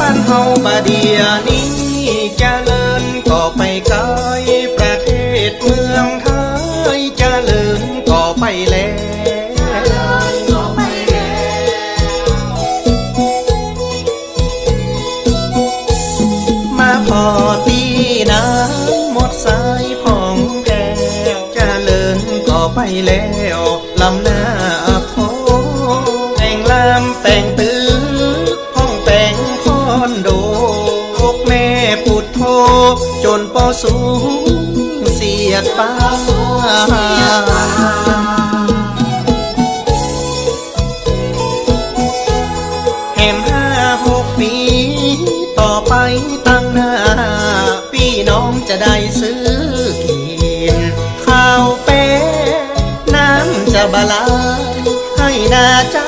บ้านเฮาบาเดียนี้จะเจริญก็ไปไกลประเทศเมืองไทยจะเจริญก็ไปแล้วมาพอตีน้ำหมดสายผ่องแก้วจะเจริญก็ไปแล้วลำหน้าพแอนโดกแม่ปุดโทจนปอสูงเสียดป้าแหมห้าหกปี ต่อไปตั้งหน้า พี่น้องจะได้ซื้อกินข้าวเป๊ะน้ำจะบาลายให้นาใจ